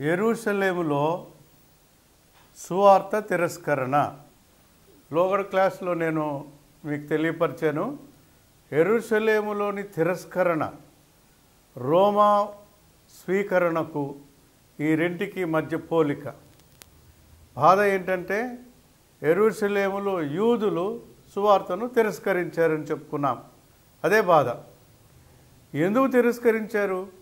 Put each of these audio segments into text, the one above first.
ఎరుసలేములో సువార్త తిరస్కరణ. లోగడ క్లాస్లో నేను మీకు తెలియపరిచాను. ఎరుసలేములోని తిరస్కరణ రోమా స్వీకరణకు ఈ రెంటికి మధ్య పోలిక. బాధ ఏంటంటే ఎరుసలేములో యూదులు సువార్తను తిరస్కరించారని చెప్పుకున్నాం. అదే బాధ. ఎందుకు తిరస్కరించారు?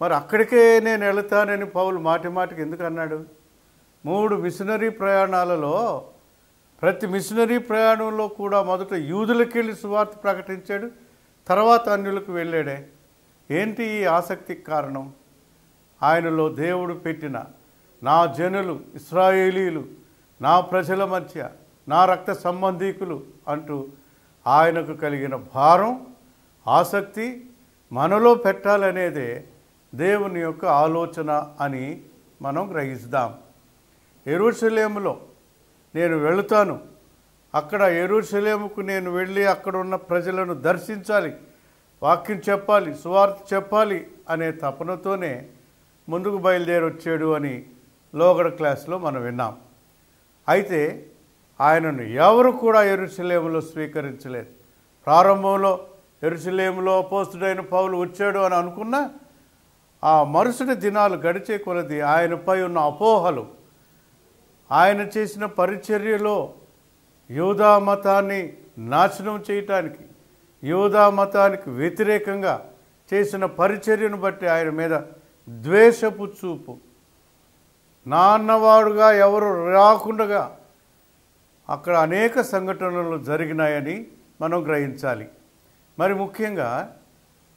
మరి అక్కడికే నేను వెళతానని పౌలు మాటి మాటికి ఎందుకు అన్నాడు? మూడు మిషనరీ ప్రయాణాలలో ప్రతి మిషనరీ ప్రయాణంలో కూడా మొదట యూదులకి వెళ్ళి సువార్త ప్రకటించాడు తర్వాత అన్యులకు వెళ్ళాడే. ఏంటి ఈ ఆసక్తికి కారణం? ఆయనలో దేవుడు పెట్టిన నా జనులు ఇస్రాయేలీలు నా ప్రజల మధ్య నా రక్త సంబంధీకులు అంటూ ఆయనకు కలిగిన భారం ఆసక్తి మనలో పెట్టాలనేదే దేవుని యొక్క ఆలోచన అని మనం గ్రహిస్తాం. ఎరుషలేములో నేను వెళుతాను. అక్కడ ఎరుషలేముకు నేను వెళ్ళి అక్కడ ఉన్న ప్రజలను దర్శించాలి వాక్యం చెప్పాలి సువార్త చెప్పాలి అనే తపనతోనే ముందుకు బయలుదేరి వచ్చాడు అని లోగడ క్లాస్లో మనం విన్నాం. అయితే ఆయనను ఎవరు కూడా ఎరుసలేములో స్వీకరించలేదు. ప్రారంభంలో ఎరుసలేములో అపోస్తుడైన పౌలు వచ్చాడు అని అనుకున్నా ఆ మరుసటి దినాలు గడిచే కొలది ఆయనపై ఉన్న అపోహలు. ఆయన చేసిన పరిచర్యలో యూదా మతాన్ని నాశనం చేయటానికి యూదా మతానికి వ్యతిరేకంగా చేసిన పరిచర్యను బట్టి ఆయన మీద ద్వేషపు చూపు. నాన్నవాడుగా ఎవరు రాకుండగా అక్కడ అనేక సంఘటనలు జరిగినాయని మనం గ్రహించాలి. మరి ముఖ్యంగా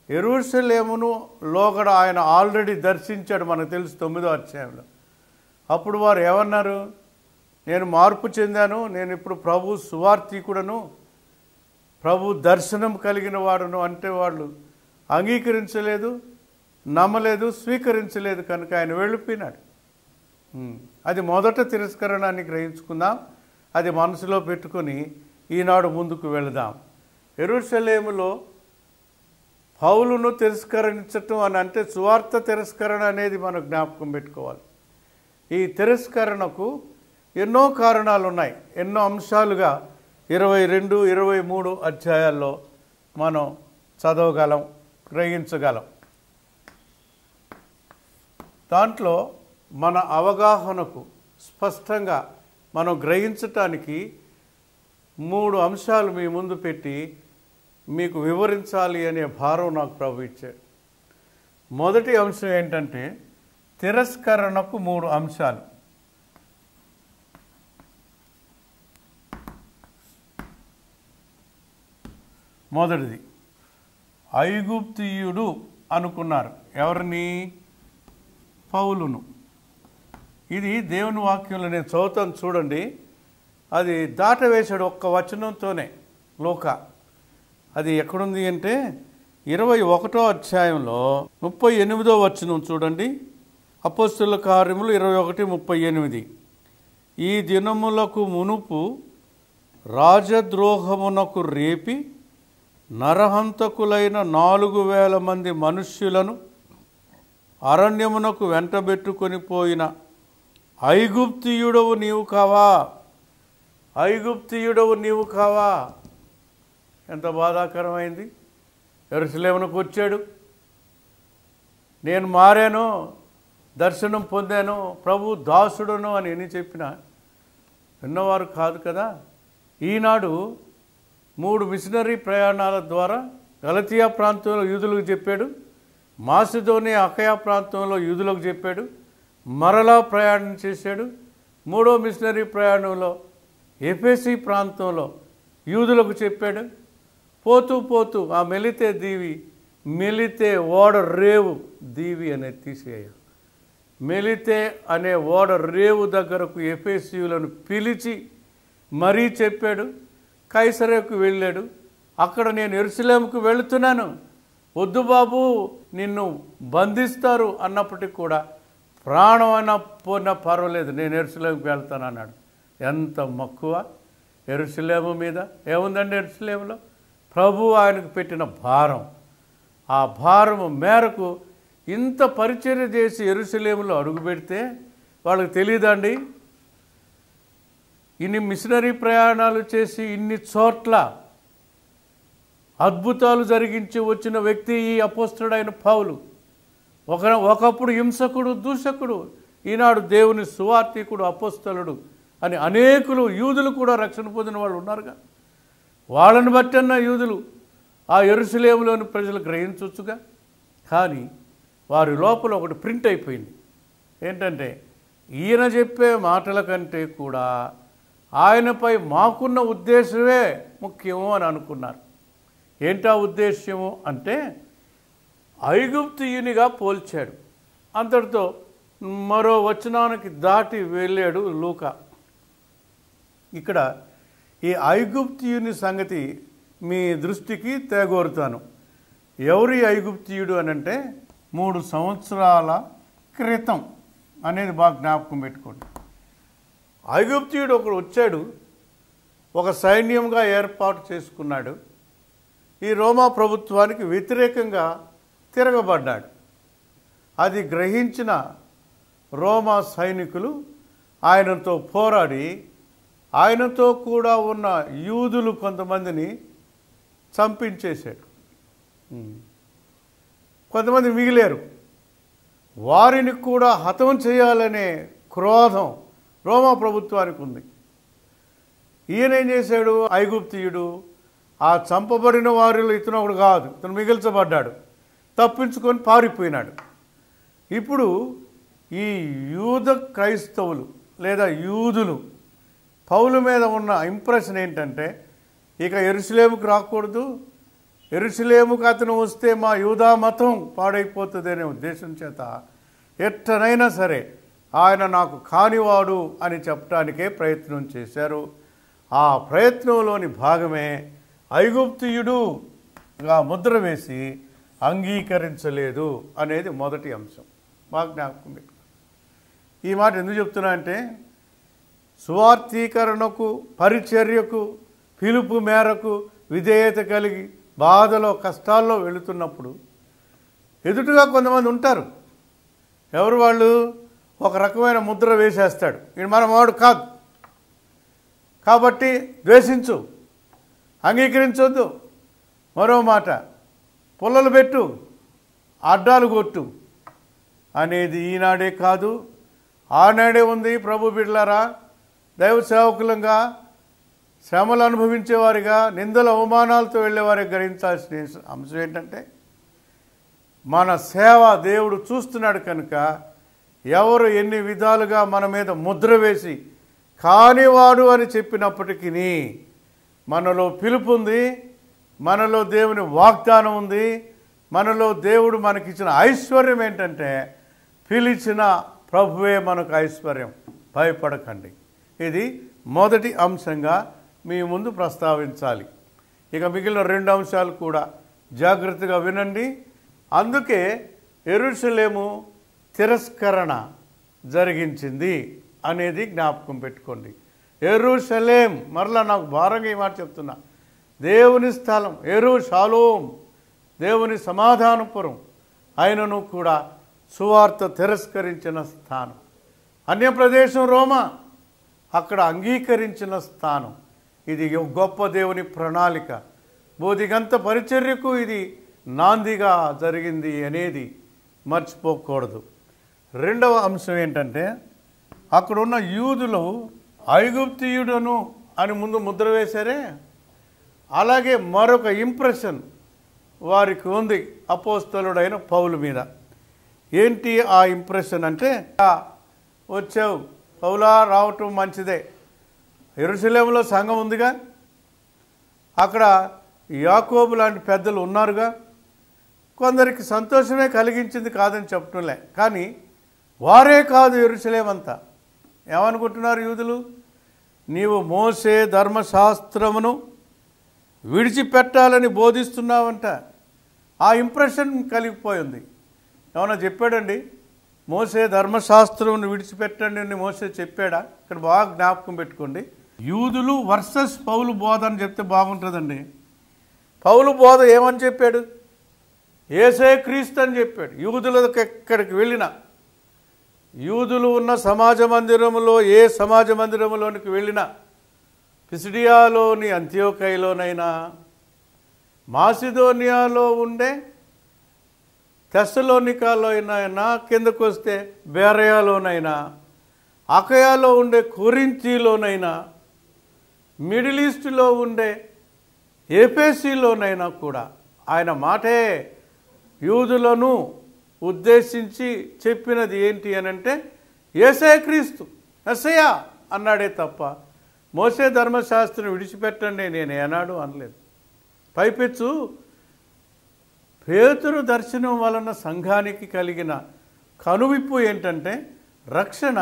ఎరుసలేమును లోగడ ఆయన ఆల్రెడీ దర్శించాడు మనకు తెలుసు తొమ్మిదో అధ్యాయంలో. అప్పుడు వారు ఏమన్నారు? నేను మార్పు చెందాను నేను ఇప్పుడు ప్రభు సువార్థికుడను ప్రభు దర్శనం కలిగిన వాడును అంటే వాళ్ళు అంగీకరించలేదు నమ్మలేదు స్వీకరించలేదు కనుక ఆయన వెళ్ళిపోయినాడు. అది మొదట తిరస్కరణాన్ని గ్రహించుకుందాం. అది మనసులో పెట్టుకొని ఈనాడు ముందుకు వెళదాం. ఎరుసలేములో పౌలును తిరస్కరించటం అని అంటే సువార్త తిరస్కరణ అనేది మనం జ్ఞాపకం పెట్టుకోవాలి. ఈ తిరస్కరణకు ఎన్నో కారణాలు ఉన్నాయి. ఎన్నో అంశాలుగా ఇరవై రెండు ఇరవై మూడు అధ్యాయాల్లో మనం చదవగలం గ్రహించగలం. దాంట్లో మన అవగాహనకు స్పష్టంగా మనం గ్రహించటానికి మూడు అంశాలు మీ ముందు పెట్టి మీకు వివరించాలి అనే భారం నాకు ప్రభు ఇచ్చాడు మొదటి అంశం ఏంటంటే తిరస్కరణకు మూడు అంశాలు. మొదటిది ఐగుప్తియుడు అనుకున్నారు. ఎవరిని? పౌలును. ఇది దేవుని వాక్యంలో నేను చదువుతాను చూడండి. అది దాటవేశాడు ఒక్క వచనంతోనే. లోక అది ఎక్కడుంది అంటే ఇరవై ఒకటో అధ్యాయంలో ముప్పై ఎనిమిదో వచనం చూడండి. అపోస్తుల కార్యములు ఇరవై ఒకటి ముప్పై ఎనిమిది. ఈ దినములకు మునుపు రాజద్రోహమునకు రేపి నరహంతకులైన నాలుగు వేల మంది మనుష్యులను అరణ్యమునకు వెంటబెట్టుకొని పోయిన ఐగుప్తియుడవు నీవు కావా? ఐగుప్తియుడవు నీవు కావా? ఎంత బాధాకరమైంది? ఎరుసలేమునకు వచ్చాడు నేను మారాను దర్శనం పొందాను ప్రభు దాసుడును అని ఎన్ని చెప్పినా విన్నవారు కాదు కదా? ఈనాడు మూడు మిషనరీ ప్రయాణాల ద్వారా గలతియా ప్రాంతంలో యూదులకు చెప్పాడు మాసిదోని అకయా ప్రాంతంలో యూదులకు చెప్పాడు మరలా ప్రయాణం చేశాడు. మూడో మిషనరీ ప్రయాణంలో ఎఫెసి ప్రాంతంలో యూదులకు చెప్పాడు. పోతూ పోతూ ఆ మెలితే దీవి మెలితే ఓడ రేవు దీవి అనేది తీసేయ. మెలితే అనే ఓడ రేవు దగ్గరకు ఎఫ్ఎస్యులను పిలిచి మరీ చెప్పాడు కైసరేకు వెళ్ళాడు అక్కడ నేను ఎరుసలేముకు వెళుతున్నాను. వద్దు బాబు నిన్ను బంధిస్తారు అన్నప్పటికీ కూడా ప్రాణం అయినా పోయినా పర్వాలేదు నేను ఎరుసలేముకి వెళ్తాను అన్నాడు. ఎంత మక్కువ! ఎరుసలేము మీద ఏముందండి ఎరుసలేములో? ప్రభు ఆయనకు పెట్టిన భారం. ఆ భారము మేరకు ఇంత పరిచర్య చేసి ఎరుసలేములో అడుగుపెడితే వాళ్ళకి తెలియదండి ఇన్ని మిషనరీ ప్రయాణాలు చేసి ఇన్ని చోట్ల అద్భుతాలు జరిగించి వచ్చిన వ్యక్తి ఈ అపోస్తుడైన పౌలు. ఒక ఒకప్పుడు హింసకుడు దూషకుడు ఈనాడు దేవుని సువార్థికుడు అపోస్తలుడు అని అనేకులు యూదులు కూడా రక్షణ పొందిన వాళ్ళు ఉన్నారుగా. వాళ్ళని బట్టన్న యూదులు ఆ ఎరుసలేములోని ప్రజలు గ్రహించవచ్చుగా కానీ వారి లోపల ఒకటి ప్రింట్ అయిపోయింది. ఏంటంటే ఈయన చెప్పే మాటల కంటే కూడా ఆయనపై మాకున్న ఉద్దేశమే ముఖ్యము అని అనుకున్నారు. ఏంటా ఉద్దేశ్యము అంటే ఐగుప్తియునిగా పోల్చాడు. అంతటితో మరో వచనానికి దాటి వెళ్ళాడు లూక. ఇక్కడ ఈ ఐగుప్తియుని సంగతి మీ దృష్టికి తేగోరుతాను. ఎవరి ఐగుప్తియుడు అని అంటే మూడు సంవత్సరాల క్రితం అనేది బాగా జ్ఞాపకం పెట్టుకోండి. ఐగుప్తియుడు ఒకడు వచ్చాడు ఒక సైన్యంగా ఏర్పాటు చేసుకున్నాడు ఈ రోమా ప్రభుత్వానికి వ్యతిరేకంగా తిరగబడ్డాడు. అది గ్రహించిన రోమా సైనికులు ఆయనతో పోరాడి ఆయనతో కూడా ఉన్న యూదులు కొంతమందిని చంపించేశాడు. కొంతమంది మిగిలేరు. వారిని కూడా హతం చేయాలనే క్రోధం రోమా ప్రభుత్వానికి ఉంది. ఈయన ఏం చేశాడు? ఐగుప్తియుడు ఆ చంపబడిన వారిలో ఇతను ఒకడు కాదు ఇతను మిగిల్చబడ్డాడు తప్పించుకొని పారిపోయినాడు. ఇప్పుడు ఈ యూద క్రైస్తవులు లేదా యూదులు పౌలు మీద ఉన్న ఇంప్రెషన్ ఏంటంటే ఇక ఎరుసలేముకు రాకూడదు. ఎరుసలేముకు అతను వస్తే మా యూదా మతం పాడైపోతుంది అనే ఉద్దేశం చేత ఎట్టనైనా సరే ఆయన నాకు కానివాడు అని చెప్పడానికే ప్రయత్నం చేశారు. ఆ ప్రయత్నంలోని భాగమే ఐగుప్తియుడుగా ముద్ర వేసి అంగీకరించలేదు అనేది మొదటి అంశం. బాగా జ్ఞాపకం పెట్టుకో. ఈ మాట ఎందుకు చెప్తున్నా అంటే సువార్థీకరణకు పరిచర్యకు పిలుపు మేరకు విధేయత కలిగి బాధలో కష్టాల్లో వెళుతున్నప్పుడు ఎదుటిగా కొంతమంది ఉంటారు. ఎవరు వాళ్ళు? ఒక రకమైన ముద్ర వేసేస్తాడు. ఇది మన వాడు కాదు. కాబట్టి ద్వేషించు. అంగీకరించొద్దు. మరో మాట. పుల్లలు పెట్టు. అడ్డాలు కొట్టు. అనేది ఈనాడే కాదు. ఆనాడే ఉంది ప్రభు బిడ్లరా దైవ సేవకులంగా శ్రమలు అనుభవించేవారిగా నిందల అవమానాలతో వెళ్ళేవారికి గ్రహించాల్సిన అంశం ఏంటంటే మన సేవ దేవుడు చూస్తున్నాడు కనుక ఎవరు ఎన్ని విధాలుగా మన మీద ముద్ర వేసి కానివాడు అని చెప్పినప్పటికీ మనలో పిలుపు ఉంది మనలో దేవుని వాగ్దానం ఉంది మనలో దేవుడు మనకిచ్చిన ఐశ్వర్యం ఏంటంటే పిలిచిన ప్రభువే మనకు ఐశ్వర్యం. భయపడకండి. ఇది మొదటి అంశంగా మీ ముందు ప్రస్తావించాలి. ఇక మిగిలిన రెండు అంశాలు కూడా జాగ్రత్తగా వినండి. అందుకే ఎరుసలేము తిరస్కరణ జరిగించింది అనేది జ్ఞాపకం పెట్టుకోండి. ఎరుసలేం మరలా నాకు భారంగా ఈ మాట చెప్తున్నా. దేవుని స్థలం ఎరు షాలోం దేవుని సమాధానపురం ఆయనను కూడా సువార్త తిరస్కరించిన స్థానం. అన్య ప్రదేశం రోమా అక్కడ అంగీకరించిన స్థానం. ఇది గొప్ప దేవుని ప్రణాళిక. బోధిగంత పరిచర్యకు ఇది నాందిగా జరిగింది అనేది మర్చిపోకూడదు. రెండవ అంశం ఏంటంటే అక్కడున్న యూదులు ఐగుప్తియుడను అని ముందు ముద్ర వేశారే? అలాగే మరొక ఇంప్రెషన్ వారికి ఉంది అపోస్తలుడైన పౌలు మీద. ఏంటి ఆ ఇంప్రెషన్ అంటే వచ్చావు. పౌలా రావటం మంచిదే. ఎరుసలేములో సంఘం ఉందిగా. అక్కడ యాకోబు లాంటి పెద్దలు ఉన్నారుగా. కొందరికి సంతోషమే కలిగించింది కాదని చెప్పటంలే. కానీ వారే కాదు ఎరుసలేమంతా ఏమనుకుంటున్నారు యూదులు? నీవు మోసే ధర్మశాస్త్రమును విడిచిపెట్టాలని బోధిస్తున్నావంట. ఆ ఇంప్రెషన్ కలిగిపోయింది. ఏమన్నా చెప్పాడండి? మోసే ధర్మశాస్త్రం విడిచిపెట్టండి అని మోసే చెప్పాడా? ఇక్కడ బాగా జ్ఞాపకం పెట్టుకోండి. యూదులు వర్సెస్ పౌలు బోధ అని చెప్తే బాగుంటుందండి. పౌలు బోధ ఏమని చెప్పాడు? ఏసే క్రీస్తు అని చెప్పాడు. యూదులకు ఎక్కడికి వెళ్ళినా. యూదులు ఉన్న సమాజ మందిరములో ఏ సమాజ మందిరములోనికి వెళ్ళినా. పిసిడియాలోని అంత్యోకైలోనైనా. మాసిదోనియాలో ఉండే తెస్సలోనికాలోనైనా కిందకు వస్తే బేరయాలోనైనా అకయాలో ఉండే కొరింతీలోనైనా మిడిల్ ఈస్ట్లో ఉండే ఏపీసీలోనైనా కూడా ఆయన మాటే యూదులను ఉద్దేశించి చెప్పినది ఏంటి అని అంటే ఏసే క్రీస్తు ఎసయా అన్నాడే తప్ప మోసే ధర్మశాస్త్రం విడిచిపెట్టండి నేను ఏనాడు అనలేదు. పైపెచ్చు పేతురు దర్శనం వలన సంఘానికి కలిగిన కనువిప్పు ఏంటంటే రక్షణ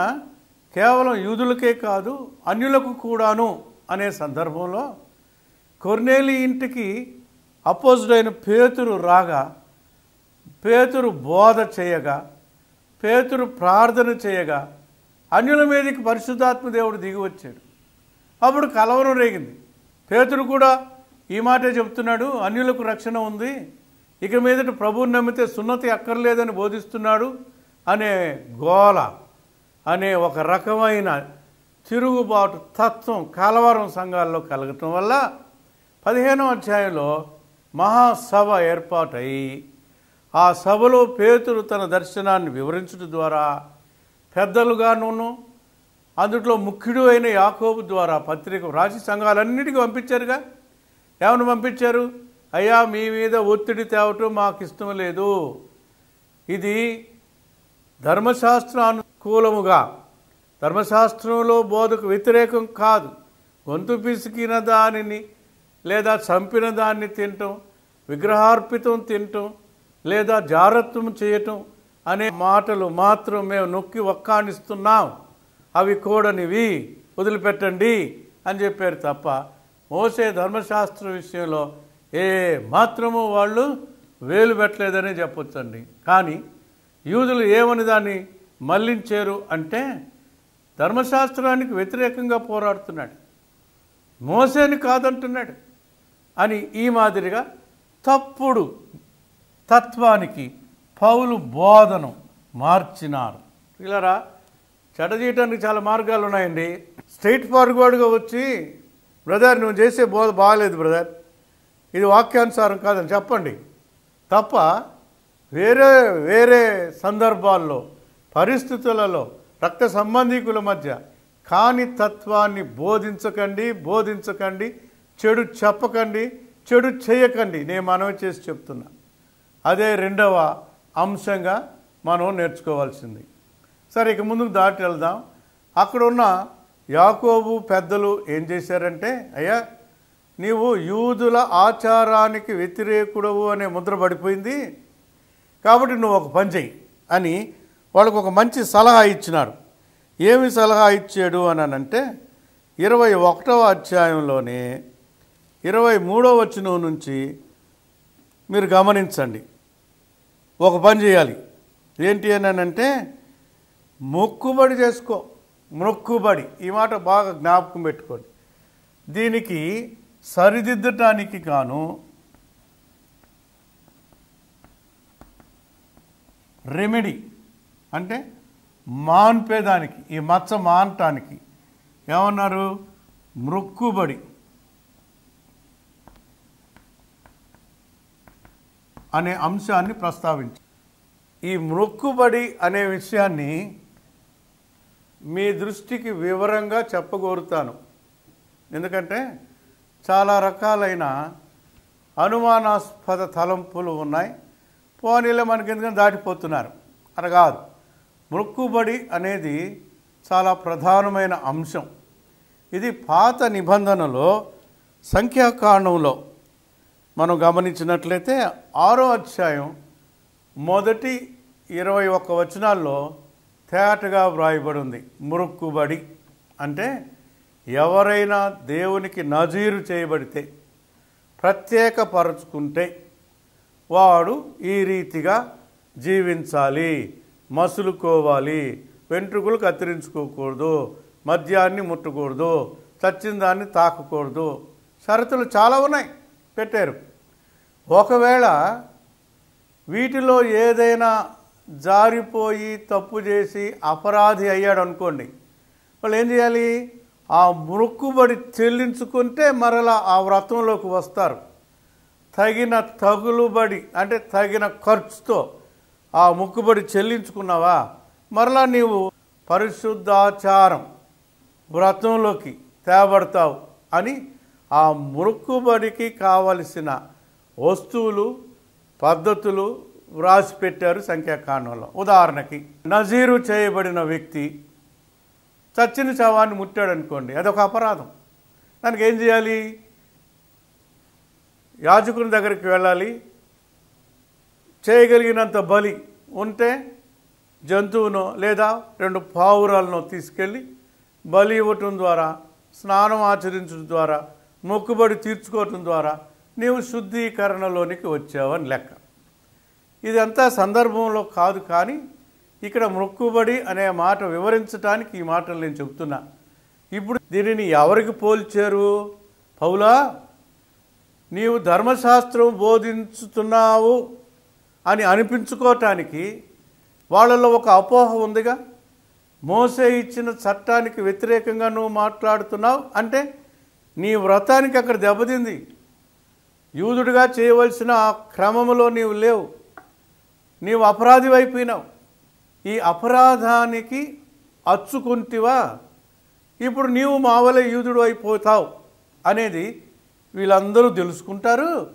కేవలం యూదులకే కాదు అన్యులకు కూడాను అనే సందర్భంలో కొర్నేలి ఇంటికి అపోజిడ్ అయిన పేతురు రాగా పేతురు బోధ చేయగా పేతురు ప్రార్థన చేయగా అన్యుల మీదకి పరిశుద్ధాత్మ దేవుడు దిగి వచ్చాడు అప్పుడు కలవరం రేగింది. పేతురు కూడా ఈ మాటే చెప్తున్నాడు అన్యులకు రక్షణ ఉంది ఇక మీదట ప్రభువుని నమ్మితే సున్నతి అక్కర్లేదని బోధిస్తున్నాడు అనే గోల అనే ఒక రకమైన తిరుగుబాటు తత్వం కలవరం సంఘాల్లో కలగటం వల్ల పదిహేనో అధ్యాయంలో మహాసభ ఏర్పాటై ఆ సభలో పేతురు తన దర్శనాన్ని వివరించడం ద్వారా పెద్దలుగాను అందుట్లో ముఖ్యుడు అయిన యాకోబు ద్వారా పత్రిక రాసి సంఘాలన్నిటికీ పంపించారుగా. ఏమని పంపించారు? అయ్యా మీ మీద ఒత్తిడి తేవటం మాకు ఇష్టం లేదు. ఇది ధర్మశాస్త్రానుకూలముగా. ధర్మశాస్త్రంలో బోధకు వ్యతిరేకం కాదు. గొంతు పిసికిన దానిని లేదా చంపిన దాన్ని తినటం విగ్రహార్పితం తినటం లేదా జారత్వం చేయటం అనే మాటలు మాత్రం మేము నొక్కి ఒక్కానిస్తున్నాం అవి కూడనివి. వదిలిపెట్టండి అని చెప్పారు తప్ప మోసే ధర్మశాస్త్ర విషయంలో ఏ మాత్రము వాళ్ళు వేలు పెట్టలేదనే చెప్పొచ్చండి. కానీ యూదులు ఏమని దాన్ని మళ్ళించారు అంటే ధర్మశాస్త్రానికి వ్యతిరేకంగా పోరాడుతున్నాడు. మోసేని కాదంటున్నాడు అని ఈ మాదిరిగా తప్పుడు తత్వానికి పౌలు బోధను మార్చినారు. ఇలారా చెడజీయటానికి చాలా మార్గాలు ఉన్నాయండి స్ట్రైట్ ఫార్వర్డ్గా వచ్చి బ్రదర్ నువ్వు చేసే బోధ బాగాలేదు బ్రదర్. ఇది వాక్యానుసారం కాదని చెప్పండి. తప్ప వేరే వేరే సందర్భాల్లో పరిస్థితులలో రక్త సంబంధికుల మధ్య కాని తత్వాన్ని బోధించకండి బోధించకండి చెడు చెప్పకండి చెడు చేయకండి. నేను మనవి చేసి చెప్తున్నా. అదే రెండవ అంశంగా మనం నేర్చుకోవాల్సింది. సరే ఇక ముందుకు దాటి వెళ్దాం. అక్కడ ఉన్న యాకోబు పెద్దలు ఏం చేశారంటే అయ్యా నీవు యూదుల ఆచారానికి వ్యతిరేకుడవు అనే ముద్ర పడిపోయింది. కాబట్టి నువ్వు ఒక పని చెయ్యి అని వాళ్ళకు ఒక మంచి సలహా ఇచ్చినారు. ఏమి సలహా ఇచ్చాడు అని అంటే ఇరవై ఒకటవ అధ్యాయంలోనే ఇరవై మూడవ వచనం నుంచి మీరు గమనించండి. ఒక పని చేయాలి. ఏంటి అని అంటే మొక్కుబడి చేసుకో. మొక్కుబడి. ఈ మాట బాగా జ్ఞాపకం పెట్టుకోండి. దీనికి సరిదిద్దటానికి గాను రెమెడీ అంటే మాన్పేదానికి ఈ మచ్చ మానటానికి ఏమన్నారు? మృక్కుబడి. అనే అంశాన్ని ప్రస్తావించి ఈ మృక్కుబడి అనే విషయాన్ని మీ దృష్టికి వివరంగా చెప్పగోరుతాను. ఎందుకంటే చాలా రకాలైన అనుమానాస్పద తలంపులు ఉన్నాయి. పోనీలో మనకి ఎందుకంటే దాటిపోతున్నారు. అనగాదు కాదు మృక్కుబడి అనేది చాలా ప్రధానమైన అంశం. ఇది పాత నిబంధనలో సంఖ్యాకాండంలో మనం గమనించినట్లయితే ఆరో అధ్యాయం మొదటి ఇరవై ఒక్క వచనాల్లో తేటగా వ్రాయబడి ఉంది. మురుక్కుబడి అంటే ఎవరైనా దేవునికి నజీరు చేయబడితే ప్రత్యేకపరుచుకుంటే వాడు ఈ రీతిగా జీవించాలి మసులుకోవాలి వెంట్రుకలు కత్తిరించుకోకూడదు మద్యాన్ని ముట్టకూడదు చచ్చిన దాన్ని తాకకూడదు. షరతులు చాలా ఉన్నాయి పెట్టారు. ఒకవేళ వీటిలో ఏదైనా జారిపోయి తప్పు చేసి అపరాధి అయ్యాడు అనుకోండి వాళ్ళు ఏం చేయాలి? ఆ మొక్కుబడి చెల్లించుకుంటే మరలా ఆ వ్రతంలోకి వస్తారు. తగిన తగులుబడి అంటే తగిన ఖర్చుతో ఆ మొక్కుబడి చెల్లించుకున్నావా? మరలా నీవు పరిశుద్ధాచారం వ్రతంలోకి తేబడతావు అని ఆ మొక్కుబడికి కావలసిన వస్తువులు పద్ధతులు వ్రాసి పెట్టారు సంఖ్యాకాండంలో. ఉదాహరణకి నజీరు చేయబడిన వ్యక్తి చచ్చిన శవాన్ని ముట్టాడు అనుకోండి అదొక అపరాధం. దానికి ఏం చేయాలి? యాజకుని దగ్గరికి వెళ్ళాలి. చేయగలిగినంత బలి ఉంటే జంతువునో లేదా రెండు పావురాలను తీసుకెళ్ళి బలి ఇవ్వటం ద్వారా స్నానం ఆచరించడం ద్వారా మొక్కుబడి తీర్చుకోవటం ద్వారా నీవు శుద్ధీకరణలోనికి వచ్చావని లెక్క. ఇదంతా సందర్భంలో కాదు కానీ ఇక్కడ మొక్కుబడి అనే మాట వివరించడానికి ఈ మాటలు నేను చెబుతున్నా. ఇప్పుడు దీనిని ఎవరికి పోల్చారు? పౌలా నీవు ధర్మశాస్త్రం బోధించుతున్నావు అని అనిపించుకోవటానికి వాళ్ళలో ఒక అపోహ ఉందిగా. మోసే ఇచ్చిన చట్టానికి వ్యతిరేకంగా నువ్వు మాట్లాడుతున్నావు అంటే నీ వ్రతానికి అక్కడ దెబ్బతింది. యూదుడిగా చేయవలసిన ఆ క్రమములో నీవు లేవు. నీవు అపరాధి అయిపోయినావు ఈ అపరాధానికి అచ్చుకుంటివా? ఇప్పుడు నీవు మావల యూదుడు అయిపోతావు అనేది వీళ్ళందరూ తెలుసుకుంటారు.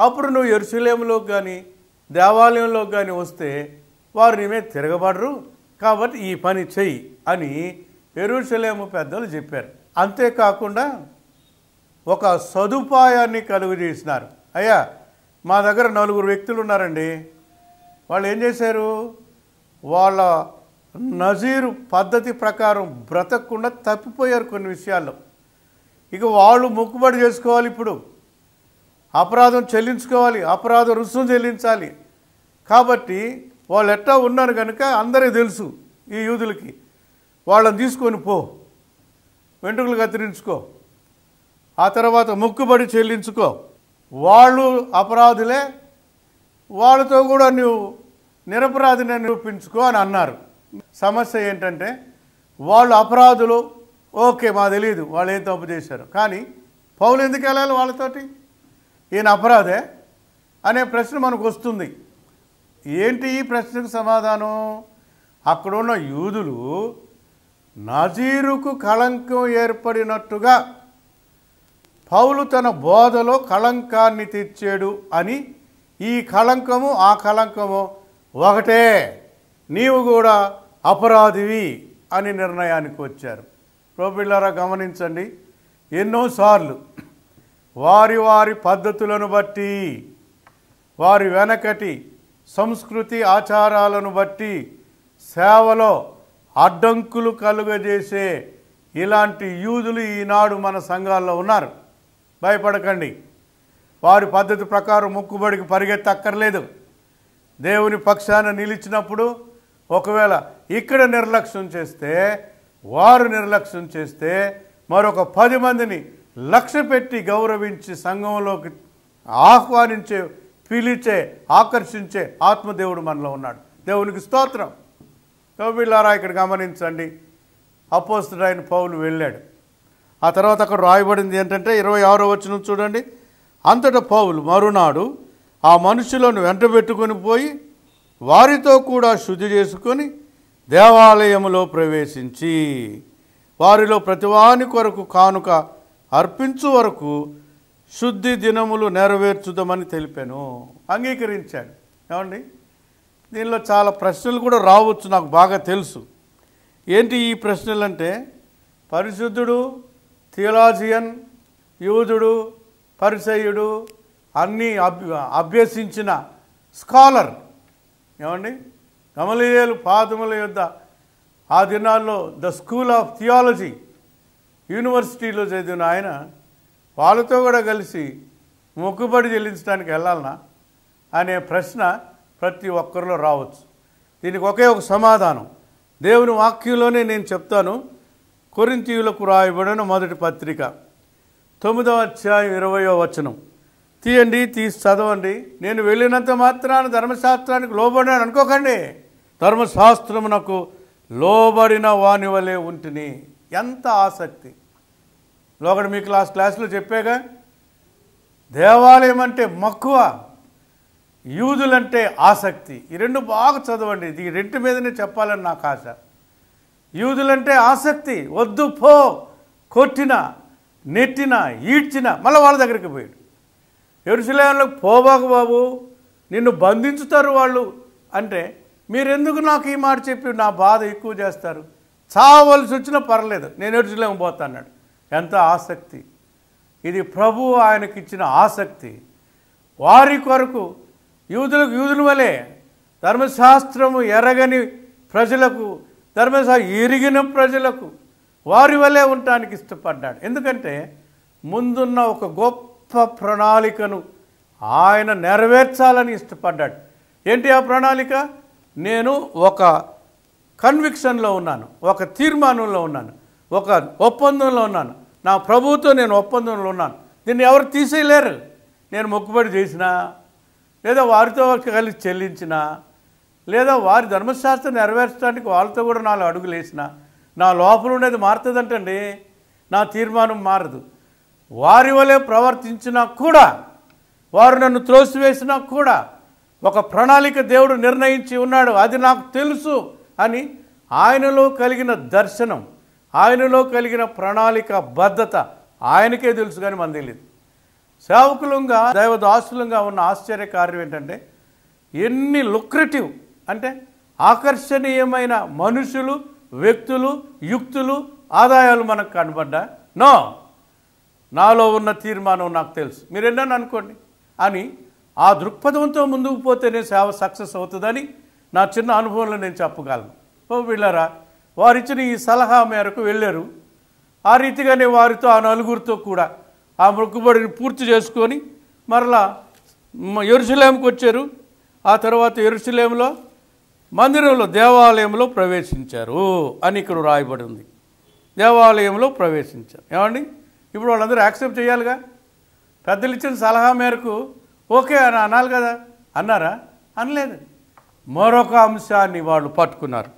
అప్పుడు నువ్వు ఎరుసలేములోకి కానీ దేవాలయంలోకి కానీ వస్తే వారు నీ మీద తిరగబడరు. కాబట్టి ఈ పని చెయ్యి అని ఎరుసలేము పెద్దలు చెప్పారు. అంతేకాకుండా ఒక సదుపాయాన్ని కలుగు చేసినారు అయ్యా మా దగ్గర నలుగురు వ్యక్తులు ఉన్నారండి. వాళ్ళు ఏం చేశారు? వాళ్ళ నజీరు పద్ధతి ప్రకారం బ్రతకకుండా తప్పిపోయారు కొన్ని విషయాల్లో. ఇక వాళ్ళు మొక్కుబడి చేసుకోవాలి ఇప్పుడు. అపరాధం చెల్లించుకోవాలి అపరాధ రుసుము చెల్లించాలి. కాబట్టి వాళ్ళు ఎట్టా ఉన్నారు కనుక అందరికీ తెలుసు ఈ యూదులకి. వాళ్ళని తీసుకొని పో వెంట్రుకలు కత్తిరించుకో ఆ తర్వాత మొక్కుబడి చెల్లించుకో. వాళ్ళు అపరాధులే వాళ్ళతో కూడా నువ్వు నిరపరాధిని నిరూపించుకో అని అన్నారు. సమస్య ఏంటంటే వాళ్ళు అపరాధులు. ఓకే మా తెలియదు వాళ్ళు ఏం తప్పు చేశారు. కానీ పౌలు ఎందుకు వెళ్ళాలి వాళ్ళతోటి? ఈయన అపరాధే అనే ప్రశ్న మనకు వస్తుంది. ఏంటి ఈ ప్రశ్నకు సమాధానం? అక్కడున్న యూదులు నజీరుకు కళంకం ఏర్పడినట్టుగా పౌలు తన బోధలో కళంకాన్ని తెచ్చాడు అని ఈ కళంకము ఆ కళంకము ఒకటే నీవు కూడా అపరాధివి అని నిర్ణయానికి వచ్చారు. ప్రోపిల్లారా గమనించండి. ఎన్నోసార్లు వారి వారి పద్ధతులను బట్టి వారి వెనకటి సంస్కృతి ఆచారాలను బట్టి సేవలో అడ్డంకులు కలుగజేసే ఇలాంటి యూదులు ఈనాడు మన సంఘాల్లో ఉన్నారు. భయపడకండి. వారి పద్ధతి ప్రకారం ముక్కుబడికి పరిగెత్తక్కర్లేదు. దేవుని పక్షాన నిలిచినప్పుడు ఒకవేళ ఇక్కడ నిర్లక్ష్యం చేస్తే వారు నిర్లక్ష్యం చేస్తే మరొక పది మందిని లక్ష్య పెట్టి గౌరవించి సంఘంలోకి ఆహ్వానించే పిలిచే ఆకర్షించే ఆత్మదేవుడు మనలో ఉన్నాడు. దేవునికి స్తోత్రం. వీళ్ళారా ఇక్కడ గమనించండి. అపోస్తుడైన పౌలు వెళ్ళాడు. ఆ తర్వాత అక్కడ రాయబడింది ఏంటంటే ఇరవై ఆరో వచ్చిన చూడండి. అంతటా పౌలు మరునాడు ఆ మనుషులను వెంటబెట్టుకొని పోయి వారితో కూడా శుద్ధి చేసుకొని దేవాలయములో ప్రవేశించి వారిలో ప్రతివాని కొరకు కానుక అర్పించు వరకు శుద్ధి దినములు నెరవేర్చుదామని తెలిపాను. అంగీకరించాడు. ఏమండి? దీనిలో చాలా ప్రశ్నలు కూడా రావచ్చు నాకు బాగా తెలుసు. ఏంటి ఈ ప్రశ్నలు అంటే పరిశుద్ధుడు థియలాజియన్ యూదుడు పరిసయుడు అన్నీ అభ్య అభ్యసించిన స్కాలర్. ఏమండి? గమలీయులు పాదముల యొద్ద ఆ దినాల్లో ద స్కూల్ ఆఫ్ థియాలజీ యూనివర్సిటీలో చదివిన ఆయన వాళ్ళతో కూడా కలిసి మొక్కుబడి చెల్లించడానికి వెళ్ళాలనా అనే ప్రశ్న ప్రతి ఒక్కరిలో రావచ్చు. దీనికి ఒకే ఒక సమాధానం. దేవుని వాక్యంలోనే నేను చెప్తాను. కొరింతీయులకు రాయబడిన మొదటి పత్రిక తొమ్మిదవ అధ్యాయం ఇరవయో వచనం. తీయండి తీసి చదవండి. నేను వెళ్ళినంత మాత్రాన ధర్మశాస్త్రానికి లోబడినాను అనుకోకండి. ధర్మశాస్త్రమునకు లోబడిన వాని వలె ఉంటిని. ఎంత ఆసక్తి. లోకడ మీ క్లాస్ క్లాసులో చెప్పాగా దేవాలయం అంటే మక్కువ యూదులంటే ఆసక్తి. ఈ రెండు బాగా చదవండి. ఇది ఈ రెంటి మీదనే చెప్పాలని నాకు ఆశ. యూదులంటే ఆసక్తి. వద్దు పో కొట్టిన నెట్టిన ఈడ్చిన మళ్ళీ వాళ్ళ దగ్గరికి పోయాడు. ఎరుసలేంలోకి పోబాకు బాబు నిన్ను బంధించుతారు వాళ్ళు అంటే మీరెందుకు నాకు ఈ మాట చెప్పి నా బాధ ఎక్కువ చేస్తారు? చావలసి వచ్చినా పర్లేదు నేను ఎరుసలేం పోతాన్నాడు ఎంత ఆసక్తి. ఇది ప్రభు ఆయనకిచ్చిన ఆసక్తి. వారి కొరకు యూదులకు యూదుల వలె ధర్మశాస్త్రము ఎరగని ప్రజలకు ధర్మశాస్త్రం ఎరిగిన ప్రజలకు వారి వలె ఉండటానికి ఇష్టపడ్డాడు. ఎందుకంటే ముందున్న ఒక గొప్ప ప్రణాళికను ఆయన నెరవేర్చాలని ఇష్టపడ్డాడు. ఏంటి ఆ ప్రణాళిక? నేను ఒక కన్విక్షన్లో ఉన్నాను ఒక తీర్మానంలో ఉన్నాను ఒక ఒప్పందంలో ఉన్నాను. నా ప్రభువుతో నేను ఒప్పందంలో ఉన్నాను. దీన్ని ఎవరు తీసేయలేరు? నేను మొక్కుబడి చేసినా లేదా వారితో కలిసి చెల్లించినా లేదా వారి ధర్మశాస్త్రం నెరవేర్చడానికి వాళ్ళతో కూడా నాలుగు అడుగులు వేసిన నా లోపల ఉండేది మారుతుందంటండి. నా తీర్మానం మారదు. వారి వలె ప్రవర్తించినా కూడా వారు నన్ను త్రోసివేసినా కూడా ఒక ప్రణాళిక దేవుడు నిర్ణయించి ఉన్నాడు. అది నాకు తెలుసు అని ఆయనలో కలిగిన దర్శనం ఆయనలో కలిగిన ప్రణాళిక బద్ధత ఆయనకే తెలుసు కానీ మన తెలియదు సేవకులంగా దైవదాసులంగా ఉన్న ఆశ్చర్య కార్యం ఏంటంటే ఎన్ని లుక్రటివ్ అంటే ఆకర్షణీయమైన మనుషులు వ్యక్తులు యుక్తులు ఆదాయాలు మనకు కనబడ్డా? నో నాలో ఉన్న తీర్మానం నాకు తెలుసు. మీరు ఎన్నని అనుకోండి. అని ఆ దృక్పథంతో ముందుకు పోతేనే సేవ సక్సెస్ అవుతుందని నా చిన్న అనుభవంలో నేను చెప్పగలను. ఓ వీళ్ళరా వారిచ్చిన ఈ సలహా మేరకు వెళ్ళారు. ఆ రీతిగానే వారితో ఆ నలుగురితో కూడా ఆ మొక్కుబడిని పూర్తి చేసుకొని మరలా ఎరుసలేంకి వచ్చారు. ఆ తర్వాత ఎరుసలేంలో మందిరంలో దేవాలయంలో ప్రవేశించారు అని ఇక్కడ రాయబడి ఉంది. దేవాలయంలో ప్రవేశించారు. ఏమండి? ఇప్పుడు వాళ్ళందరూ యాక్సెప్ట్ చేయాలిగా? పెద్దలు ఇచ్చిన సలహా మేరకు ఓకే అని అనాలి కదా? అన్నారా? అనలేదు. మరొక అంశాన్ని వాళ్ళు పట్టుకున్నారు.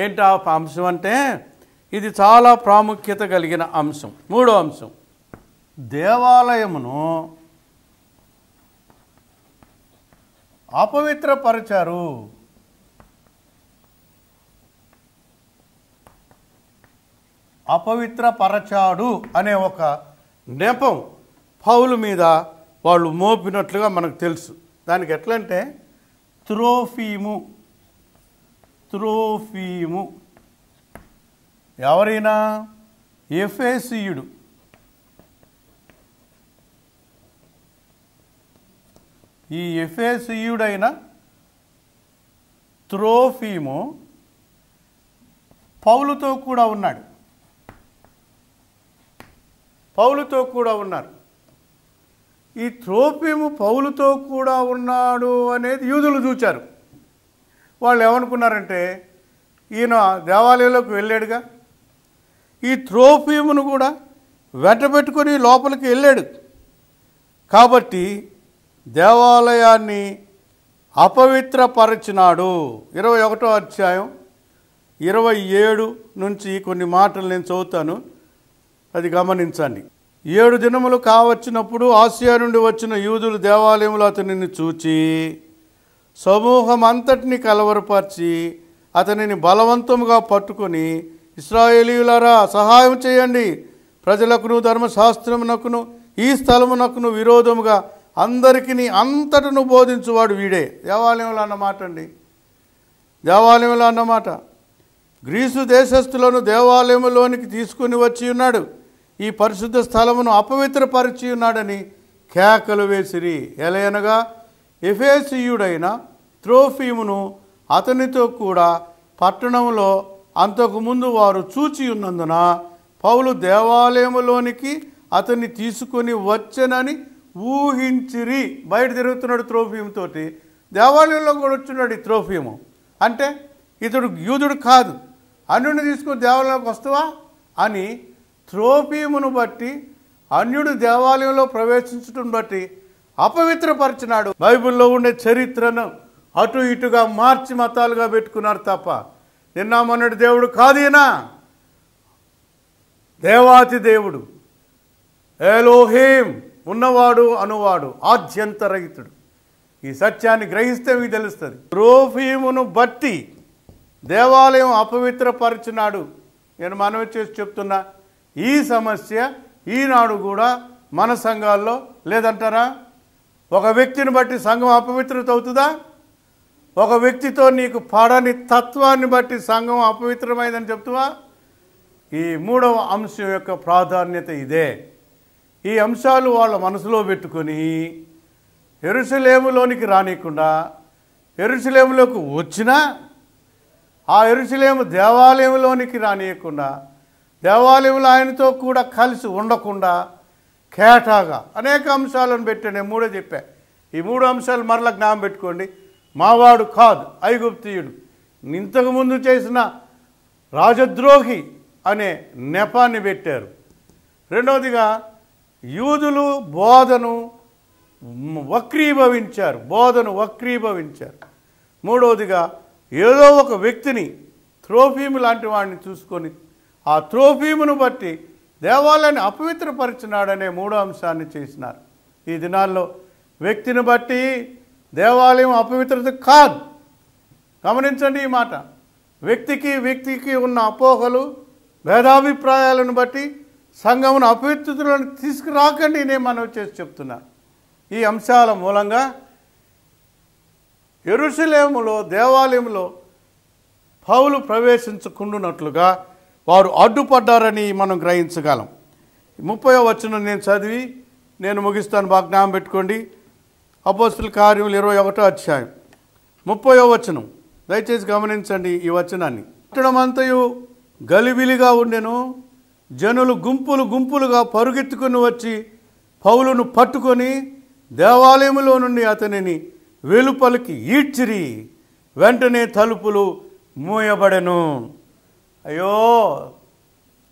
ఏంటి ఆ అంశం అంటే ఇది చాలా ప్రాముఖ్యత కలిగిన అంశం. మూడో అంశం. దేవాలయమును అపవిత్రపరిచారు. అపవిత్రపరచాడు అనే ఒక నెపం పౌలు మీద వాళ్ళు మోపినట్లుగా మనకు తెలుసు. దానికి ఎట్లంటే త్రోఫీము త్రోఫీము. ఎవరైనా ఎఫేసియుడు ఈ ఎఫేసియుడైన త్రోఫీము పౌలుతో కూడా ఉన్నాడు. పౌలుతో కూడా ఉన్నారు. ఈ త్రోపిము పౌలుతో కూడా ఉన్నాడు అనేది యూదులు చూచారు. వాళ్ళు ఏమనుకున్నారంటే ఈయన దేవాలయంలోకి వెళ్ళాడుగా. ఈ త్రోఫీమును కూడా వెంటబెట్టుకొని లోపలికి వెళ్ళాడు. కాబట్టి దేవాలయాన్ని అపవిత్రపరచినాడు. ఇరవై ఒకటో అధ్యాయం ఇరవై ఏడు నుంచి కొన్ని మాటలు నేను చదువుతాను. అది గమనించండి. ఏడు దినములు కావచ్చినప్పుడు ఆసియా నుండి వచ్చిన యూదులు దేవాలయంలో అతనిని చూచి సమూహం అంతటిని కలవరపరిచి అతనిని బలవంతముగా పట్టుకొని ఇస్రాయేలీయులారా సహాయం చేయండి. ప్రజలకును ధర్మశాస్త్రమునకును ఈ స్థలమునకును విరోధముగా అందరికీ అంతటను బోధించువాడు వీడే. దేవాలయంలో అన్నమాట అండి. దేవాలయంలో అన్నమాట గ్రీసు దేశస్థులను దేవాలయంలోనికి తీసుకుని వచ్చి ఉన్నాడు. ఈ పరిశుద్ధ స్థలమును అపవిత్రపరిచి ఉన్నాడని కేకలు వేసిరి. ఎలయనగా ఎఫేసియుడైన త్రోఫీమును అతనితో కూడా పట్టణంలో అంతకుముందు వారు చూచి ఉన్నందున పౌలు దేవాలయములోనికి అతన్ని తీసుకొని వచ్చనని ఊహించిరి. బయట తిరుగుతున్నాడు త్రోఫీముతో దేవాలయంలో కూడా వచ్చున్నాడు ఈ త్రోఫీము. అంటే ఇతడు యూదుడు కాదు. అన్యుని తీసుకుని దేవాలయంలోకి వస్తావా? అని త్రోఫీమును బట్టి అన్యుడు దేవాలయంలో ప్రవేశించడం బట్టి అపవిత్రపరిచినాడు. బైబిల్లో ఉండే చరిత్రను అటు ఇటుగా మార్చి మతాలుగా పెట్టుకున్నారు తప్ప నిన్న మొన్నటి దేవుడు కాదీనా దేవాతి దేవుడు. ఏలోహేం ఉన్నవాడు అనువాడు ఆద్యంతరహితుడు. ఈ సత్యాన్ని గ్రహిస్తే మీకు తెలుస్తుంది. రోఫీమును బట్టి దేవాలయం అపవిత్రపరిచినాడు. నేను మనవి చేసి చెప్తున్నా ఈ సమస్య ఈనాడు కూడా మన సంఘాల్లో లేదంటారా? ఒక వ్యక్తిని బట్టి సంఘం అపవిత్రత అవుతుందా? ఒక వ్యక్తితో నీకు పడని తత్వాన్ని బట్టి సంఘం అపవిత్రమైందని చెప్తువా? ఈ మూడవ అంశం యొక్క ప్రాధాన్యత ఇదే. ఈ అంశాలు వాళ్ళ మనసులో పెట్టుకొని ఎరుసలేములోనికి రానియకుండా ఎరుసలేములోకి వచ్చినా ఆ ఎరుసలేము దేవాలయంలోనికి రానియకుండా దేవాలయంలో ఆయనతో కూడా కలిసి ఉండకుండా కేటాగా అనేక అంశాలను పెట్టాను. నేను మూడే చెప్పా. ఈ మూడు అంశాలు మరలా జ్ఞాపం పెట్టుకోండి. మావాడు కాదు ఐగుప్తియుడు. ఇంతకుముందు చేసిన రాజద్రోహి అనే నెపాన్ని పెట్టారు. రెండవదిగా యూదులు బోధను వక్రీభవించారు. బోధను వక్రీభవించారు. మూడవదిగా ఏదో ఒక వ్యక్తిని త్రోఫీము లాంటి వాడిని చూసుకొని ఆ త్రోఫీమును బట్టి దేవాలయాన్ని అపవిత్రపరిచినాడనే మూడో అంశాన్ని చేసినారు. ఈ దినాల్లో వ్యక్తిని బట్టి దేవాలయం అపవిత్రత కాదు. గమనించండి ఈ మాట. వ్యక్తికి వ్యక్తికి ఉన్న అపోహలు భేదాభిప్రాయాలను బట్టి సంఘమును అపవిత్రతలను తీసుకురాకండి నేను మనం చేసి చెప్తున్నా ఈ అంశాల మూలంగా ఎరుసలేములో దేవాలయంలో పౌలు ప్రవేశించకుండునట్లుగా వారు అడ్డుపడ్డారని మనం గ్రహించగలం. ముప్పయో వచనం నేను చదివి నేను ముగిస్తాను బాగా జ్ఞాపం పెట్టుకోండి. అపోస్తుల కార్యములు ఇరవై ఒకటో అధ్యాయం. ముప్పయో వచనం. దయచేసి గమనించండి ఈ వచనాన్ని. పట్టణమంతయు గలిబిలిగా ఉండెను జనులు గుంపులు గుంపులుగా పరుగెత్తుకుని వచ్చి పౌలును పట్టుకొని దేవాలయములో నుండి అతనిని వెలుపలికి ఈడ్చిరి వెంటనే తలుపులు మూయబడెను. అయ్యో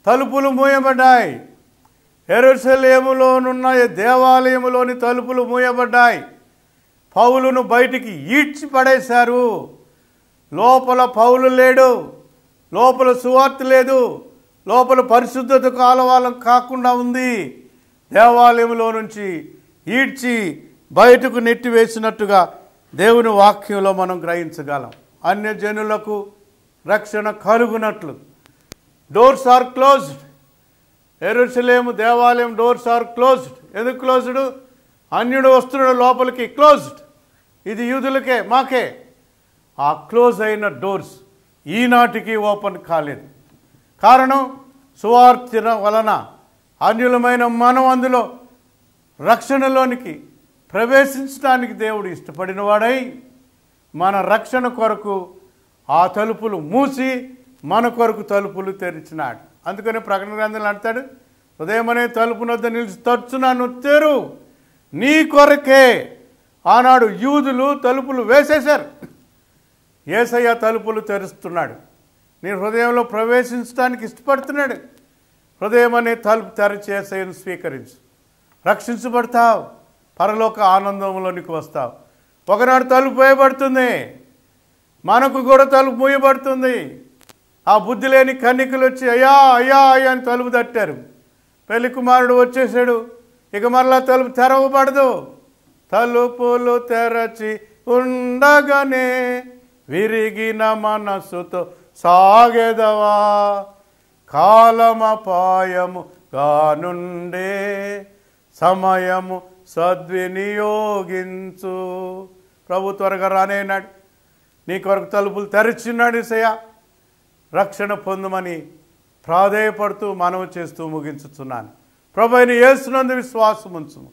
తలుపులు మూయబడ్డాయి. ఎరుసలేములోనున్న దేవాలయములోని తలుపులు మూయబడ్డాయి. పౌలును బయటికి ఈడ్చి పడేశారు. లోపల పౌలు లేడు. లోపల సువార్త లేదు. లోపల పరిశుద్ధతకు ఆలవాలం కాకుండా ఉంది. దేవాలయంలో నుంచి ఈడ్చి బయటకు నెట్టివేసినట్టుగా దేవుని వాక్యంలో మనం గ్రహించగలం. అన్యజనులకు జనులకు రక్షణ కలుగునట్లు. డోర్స్ ఆర్ క్లోజ్డ్ ఎరుసలేము దేవాలయం డోర్స్ ఆర్ క్లోజ్డ్ ఎందుకు క్లోజ్డ్ అన్యుడు వస్తున్నాడు లోపలికి క్లోజ్డ్ ఇది యూదులకే మాకే. ఆ క్లోజ్ అయిన డోర్స్ ఈనాటికి ఓపెన్ కాలేదు. కారణం సువార్చన వలన అన్యులమైన మనం అందులో రక్షణలోనికి ప్రవేశించడానికి దేవుడు ఇష్టపడినవాడై మన రక్షణ కొరకు ఆ తలుపులు మూసి మన కొరకు తలుపులు తెరిచినాడు. అందుకనే ప్రకటన గ్రంథంలో అంటాడు ఉదయమనే తలుపునొద్ద నిలిచి తరుచున్నాను తెరు. నీ కొరకే ఆనాడు యూదులు తలుపులు వేసేశారు. ఏసయ్య తలుపులు తెరుస్తున్నాడు. నీ హృదయంలో ప్రవేశించడానికి ఇష్టపడుతున్నాడు. హృదయం అనే తలుపు తెరచి ఏసయ్యను స్వీకరించు. రక్షించబడతావు. పరలోక ఆనందంలోనికి వస్తావు. ఒకనాడు తలుపు వేయబడుతుంది. మనకు కూడా తలుపు మూయబడుతుంది. ఆ బుద్ధి లేని కన్నికలు వచ్చి అయ్యా అయ్యా అయ్యా అని తలుపు తట్టారు. పెళ్ళి కుమారుడు వచ్చేసాడు. ఇక మరలా తలుపు తెరవబడదు. తలుపులు తెరచి ఉండగానే విరిగిన మనస్సుతో సాగెదవా? కాలమపాయము గానుండే సమయము సద్వినియోగించు. ప్రభు త్వరగా రానేనాడు నీ కొరకు తలుపులు తెరిచిన్నాడు ఇసయ్య రక్షణ పొందమని ప్రాధేయపడుతూ మనవి చేస్తూ ముగించుతున్నాను ప్రభుని ఏసునందు విశ్వాసం ఉంచుము.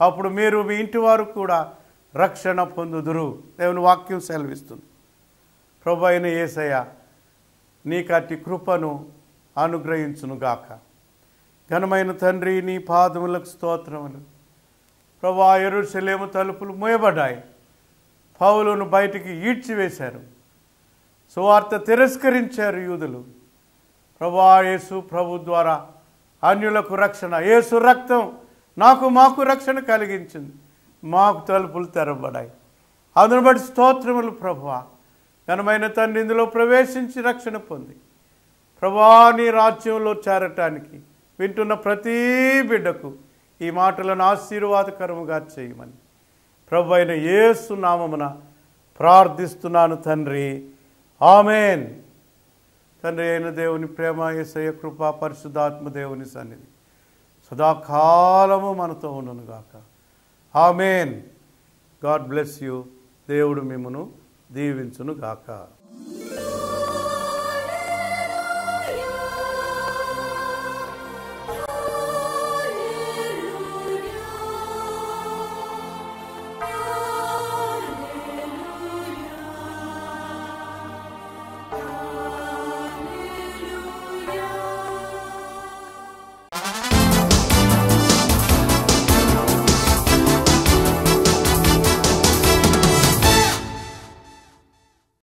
అప్పుడు మీరు మీ ఇంటి వారు కూడా రక్షణ పొందుదురు. దేవుని వాక్యం సెలవిస్తుంది. ప్రభు అయిన ఏసయ్య నీకటి కృపను అనుగ్రహించునుగాక. ఘనమైన తండ్రి నీ పాదములకు స్తోత్రములు. ప్రభా ఎరుసలేము తలుపులు మూయబడ్డాయి. పౌలును బయటికి ఈడ్చివేశారు. సువార్త తిరస్కరించారు యూదులు. ప్రభా యేసు ప్రభు ద్వారా అన్యులకు రక్షణ యేసు రక్తం నాకు మాకు రక్షణ కలిగించింది. మాకు తలుపులు తెరబడాయి అందును బట్టి స్తోత్రములు ప్రభువా. ఘనమైన తండ్రి ఇందులో ప్రవేశించి రక్షణ పొంది. ప్రభా నీ రాజ్యంలో చేరటానికి వింటున్న ప్రతీ బిడ్డకు ఈ మాటలను ఆశీర్వాదకరముగా చేయమని. ప్రభు అయిన యేసు నామమున ప్రార్థిస్తున్నాను తండ్రి. ఆమెన్. తండ్రి అయిన దేవుని ప్రేమ ఏసయ కృప పరిశుద్ధాత్మ దేవుని సన్నిధి. సదాకాలము మనతో ఉండను గాక. ఆమెన్. God bless you. దేవుడు మిమ్మను దీవించును గాక.